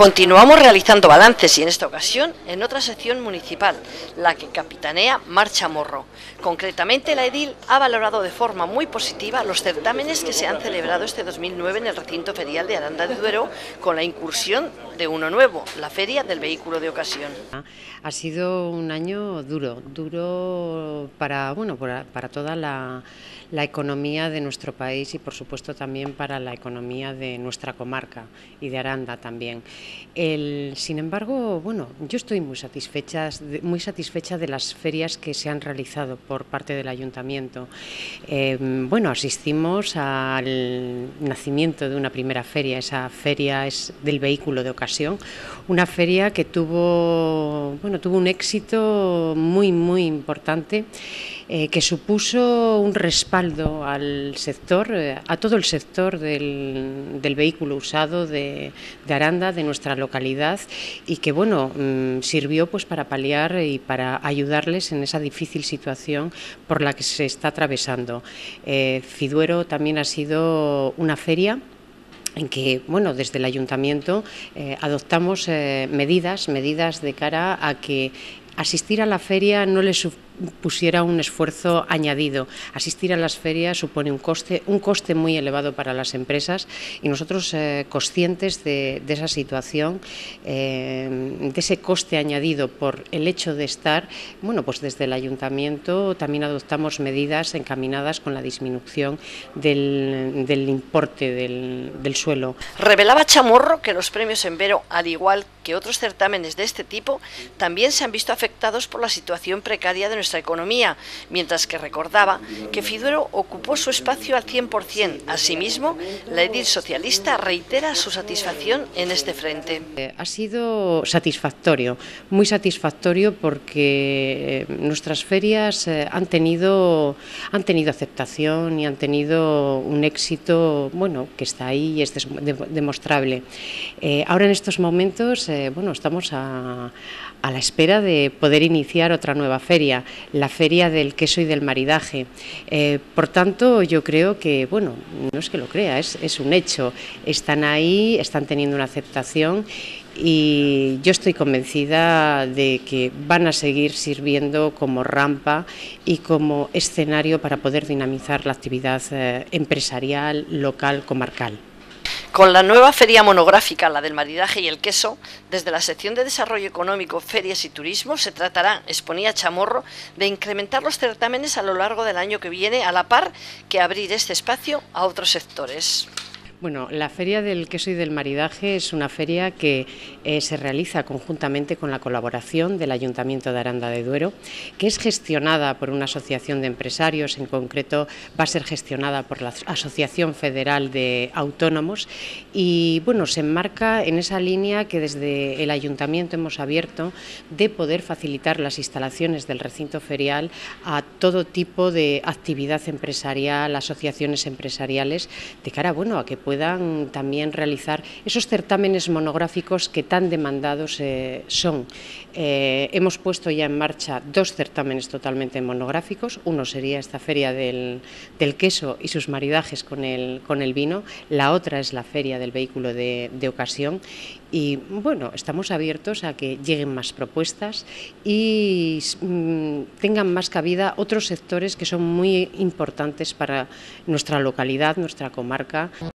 Continuamos realizando balances y en esta ocasión en otra sección municipal, la que capitanea Marcha Morro. Concretamente, la edil ha valorado de forma muy positiva los certámenes que se han celebrado este 2009 en el recinto ferial de Aranda de Duero con la incursión de uno nuevo, la Feria del Vehículo de Ocasión. Ha sido un año duro, duro para, bueno, para toda la, la economía de nuestro país y por supuesto también para la economía de nuestra comarca y de Aranda también. El, sin embargo, bueno, yo estoy muy satisfecha, muy satisfecha de las ferias que se han realizado por parte del ayuntamiento. Em, bueno, asistimos al nacimiento de una primera feria, esa feria es del vehículo de ocasión, una feria que tuvo, bueno, tuvo un éxito muy, muy importante. Eh, que supuso un respaldo al sector, eh, a todo el sector del, vehículo usado de, Aranda, de nuestra localidad, y que bueno, mm, sirvió pues para paliar y para ayudarles en esa difícil situación por la que se está atravesando. Eh, Fiduero también ha sido una feria en que, bueno, desde el ayuntamiento adoptamos medidas, medidas de cara a que asistir a la feria no le pusiera un esfuerzo añadido. Asistir a las ferias supone un coste, un coste muy elevado para las empresas y nosotros eh, conscientes de, esa situación, eh, de ese coste añadido por el hecho de estar, bueno, pues desde el ayuntamiento también adoptamos medidas encaminadas con la disminución del, importe del, del suelo. Revelaba Chamorro que los premios en Vero, al igual que otros certámenes de este tipo, también se han visto afectados por la situación precaria de nuestra economía, mientras que recordaba que Fiduero ocupó su espacio al 100%. Asimismo, la edil socialista reitera su satisfacción en este frente. Eh, ha sido satisfactorio, muy satisfactorio porque eh, nuestras ferias eh, han tenido, han tenido aceptación y han tenido un éxito bueno, que está ahí y es demostrable. ahora en estos momentos bueno, estamos a, a la espera de poder iniciar otra nueva feria la feria del queso y del maridaje. Eh, por tanto, yo creo que, bueno, no es que lo crea, es, es un hecho. Están ahí, están teniendo una aceptación y yo estoy convencida de que van a seguir sirviendo como rampa y como escenario para poder dinamizar la actividad eh, empresarial, local, comarcal. Con la nueva feria monográfica, la del maridaje y el queso, desde la sección de Desarrollo Económico, Ferias y Turismo, se tratará, exponía Chamorro, de incrementar los certámenes a lo largo del año que viene, a la par que abrir este espacio a otros sectores. Bueno, la Feria del Queso y del Maridaje es una feria que eh, se realiza conjuntamente con la colaboración del Ayuntamiento de Aranda de Duero, que es gestionada por una asociación de empresarios, en concreto va a ser gestionada por la Asociación Federal de Autónomos y bueno, se enmarca en esa línea que desde el Ayuntamiento hemos abierto de poder facilitar las instalaciones del recinto ferial a todo tipo de actividad empresarial, asociaciones empresariales, de cara bueno, a que puedan también realizar esos certámenes monográficos que tan demandados eh, son. Eh, hemos puesto ya en marcha dos certámenes totalmente monográficos. Uno sería esta feria del, queso y sus maridajes con el, vino. La otra es la feria del vehículo de, de ocasión. Y bueno, estamos abiertos a que lleguen más propuestas y mm, tengan más cabida otros sectores que son muy importantes para nuestra localidad, nuestra comarca.